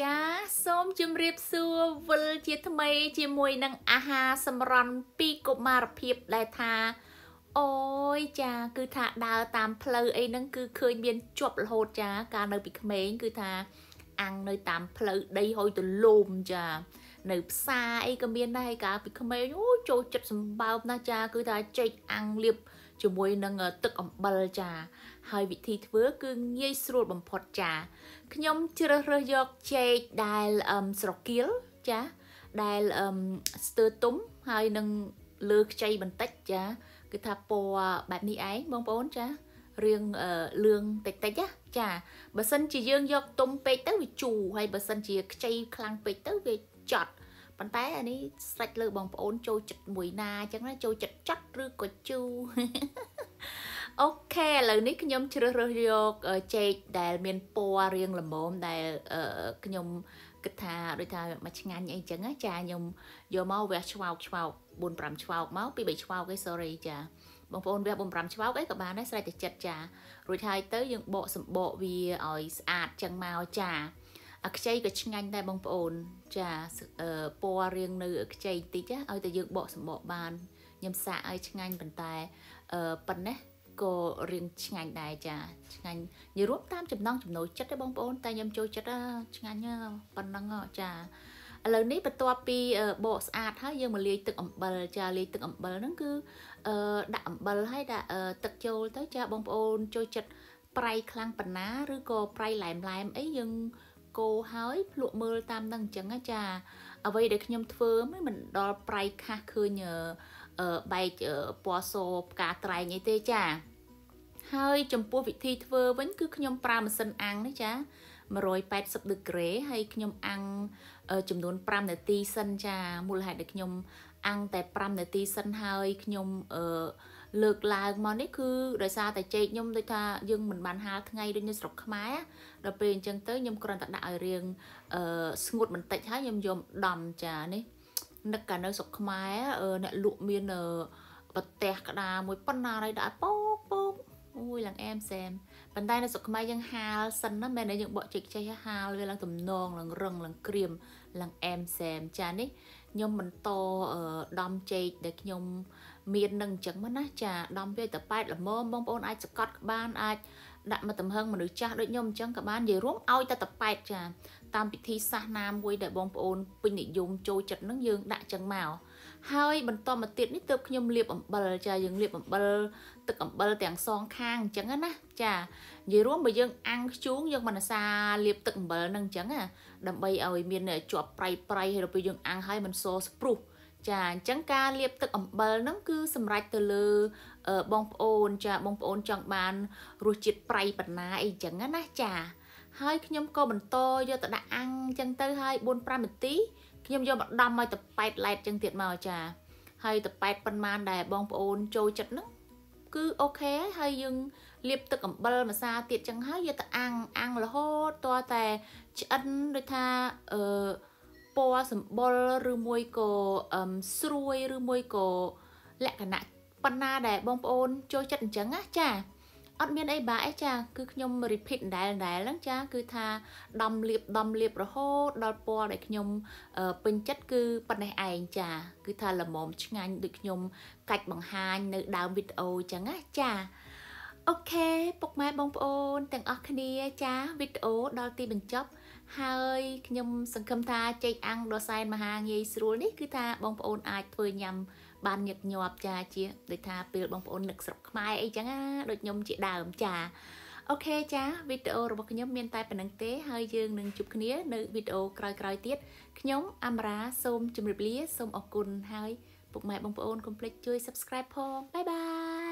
ចាសូមជម្រាបសួរវិលជាថ្មីជាមួយនឹងអាហារសម្រន់ពីកុមារភាពដែលថាអូយចាគឺថាដើរតាមផ្លូវអីហ្នឹងគឺឃើញមានជាប់រហូតចា កាលនៅពីក្មេងគឺថា អាំងនៅតាមផ្លូវដីហុយទលំចា នៅផ្សារអីក៏មានដែរកាលពីក្មេងអូចូលចិត្តសម្បើមណាស់ចា គឺថាចេកអាំងលៀប ជាមួយនឹងទឹកអំបិលចា ហើយវិធីធ្វើគឺងាយស្រួលបំផុតចា ខ្ញុំជ្រើសរើសយកចេកដែលស្រគៀលចាដែលស្ទើរទុំហើយនឹងលើខ្ចីបន្តិចចា គឺថាពណ៌បែបនេះឯងបងប្អូនចារៀងលឿងតិចតិចណាចាបើសិនជាយើងយកទុំពេកទៅវាជូរហើយបើសិនជាខ្ចីខ្លាំងពេកទៅវាចត់ ប៉ុន្តែអានេះស្រេចលើបងប្អូនចូលចិត្តមួយណាអញ្ចឹងណាចូលចិត្តចត់ឬក៏ជូរអូខេឥឡូវនេះខ្ញុំជ្រើសរើសយកចេកដែលមានពណ៌រាងល្មមដែលខ្ញុំគិតថាដូចថាមកឆ្ងាញ់អីចឹងណាចាខ្ញុំយកមកវះឆ្វោកឆ្វោក4 5ឆ្វោកមកពី3ឆ្វោកឯង sorry ចាបងប្អូនវះ4 5ឆ្វោកអីក៏បានដែរស្រេចតែចិត្តចារួចហើយទៅយើងបកសម្បកវាឲ្យស្អាតចឹងមកចា អាខ្ចីក៏ឆ្ងាញ់ដែរបងប្អូន ចាពណ៌រៀងនៅខ្ចីតិចឲ្យតែយើងបកសម្បកបានខ្ញុំសាកឲ្យឆ្ងាញ់ប៉ុន្តែប៉ុណ្ណេះក៏រៀងឆ្ងាញ់ដែរចាឆ្ងាញ់និយាយរួមតាមចំណង់ចំណូលចិត្តទេបងប្អូនតែខ្ញុំចូលចិត្តឆ្ងាញ់ប៉ុណ្ណឹងចាឥឡូវនេះបន្ទាប់ពីបកស្អាតហើយយើងមកលាយទឹកអំបិលចាលាយទឹកអំបិលហ្នឹងគឺដាក់អំបិលហើយដាក់ទឹកចូលទៅចាបងប្អូនចូលចិត្តប្រៃខ្លាំងប៉ុណ្ណាឬក៏ប្រៃឡែមឡែមអីយើង កូរហើយភ្លក់មើលតាមនឹងអញ្ចឹងចាអ្វីដែលខ្ញុំធ្វើមិនដល់ប្រៃខាស់ឃើញបែកពណ៌សផ្កាត្រែងអីទេចាហើយចំពោះវិធីធ្វើវិញគឺខ្ញុំប្រើម៉ាស៊ីនអាំងនេះចា180ដឺក្រេហើយខ្ញុំអាំងចំនួន5នាទីសិនចាមូលហេតុដែលខ្ញុំអាំងតែ5នាទីសិនហើយខ្ញុំអឺ លើកឡើងមកនេះគឺដោយសារតែចេកខ្ញុំដូចថាយើងមិនបានហាលថ្ងៃដូចនៅស្រុកខ្មែរដល់ពេលអញ្ចឹងទៅខ្ញុំគ្រាន់តែដាក់ឲ្យរៀងអឺស្ងួតបន្តិចហើយខ្ញុំយកដំចានេះនឹកកាលនៅស្រុកខ្មែរអ្នកលក់មានប្រទេសក្តារមួយប៉ុណ្ណាហើយដាក់ពោកពោកអូយឡើងអែមសែមប៉ុន្តែនៅស្រុកខ្មែរយើងហាលសិនណាមែនតែយើងបកចេកចេះហាលវាឡើងទំនងឡើងរឹងឡើងក្រៀមឡើងអែមសែមចានេះ ខ្ញុំបន្តដំចេកដែលខ្ញុំមាននឹងអញ្ចឹងមកណាចាដំវាទៅប៉ែតល្មមបងប្អូនអាចសកត់បានអាចដាក់មកទំហឹងមនុស្សចាស់ដូចខ្ញុំអញ្ចឹងក៏បាននិយាយរួមឲ្យតែតប៉ែតចាតាមពិធីសាសនាមួយដែលបងប្អូនពេញនិយមចូលចិត្តនឹងយើងដាក់ចឹងមក ហើយបន្តមកទៀតនេះទើបខ្ញុំលាបអំបិលចាយើងលាបអំបិលទឹកអំបិលទាំងសងខាងអញ្ចឹងណាចានិយាយរួមបើយើងអាំងខ្ជូងយើងមិនសាលាបទឹកអំបិលនឹងអញ្ចឹងណាដើម្បីឲ្យមានជាប់ប្រៃប្រៃហើយដល់ពេលយើងអាំងហើយមិនសស្ព្រុះចាអញ្ចឹងការលាបទឹកអំបិលហ្នឹងគឺសម្រាប់ទៅលើបងប្អូនចាបងប្អូនចង់បានរសជាតិប្រៃបណ្ណាអីចឹងណាចា ហើយខ្ញុំក៏បន្តយកទៅដាក់អាំងអញ្ចឹងទៅហើយ4 5នាទីខ្ញុំយកមកដំឲ្យតប៉ែតឡែតអញ្ចឹងទៀតមកចាហើយតប៉ែតប៉ុន្មានដែលបងប្អូនចូលចិត្តហ្នឹងគឺអូខេហើយយើងលាបទឹកអំបិលម្សាទៀតចឹងហើយយកទៅអាំងអាំងរហូតតតែឆ្អិនដូចថាអឺពណ៌សម្បុរឬមួយក៏ស្រួយឬមួយក៏លក្ខណៈប៉ុណ្ណាដែលបងប្អូនចូលចិត្តអញ្ចឹងណាចា អត់មានអីបាក់អីចាគឺខ្ញុំ repeat ដែលដែលហ្នឹងចាគឺថាដំលៀបដំលៀបរហូតដល់ពណ៌ដែលខ្ញុំពេញចិត្តគឺប៉ុណ្ណេះឯងចា គឺថាល្មមឆ្ងាញ់ដូចខ្ញុំកាច់បង្ហាញនៅដើមវីដេអូអញ្ចឹងណាចាអូខេពុកម៉ែបងប្អូនទាំងអស់គ្នាចាវីដេអូដល់ទីបញ្ចប់ហើយខ្ញុំសង្ឃឹមថាចេកអាំងដ៏សែនមហាងាយស្រួលនេះគឺថាបងប្អូនអាចធ្វើញ៉ាំ បានញឹកញាប់ចាជាដូចថាពេលបងប្អូននឹកស្រុកខ្មែរអីចឹងណាដូចខ្ញុំជាដើមចាអូខេចាវីដេអូរបស់ខ្ញុំមានតែប៉ុណ្្នឹងទេហើយយើងនឹងជួបគ្នានៅវីដេអូក្រោយៗទៀតខ្ញុំអាំរ៉ាសូមជម្រាបលាសូមអរគុណហើយពុកម៉ែបងប្អូនកុំភ្លេចជួយ Subscribe ផងបាយបាយ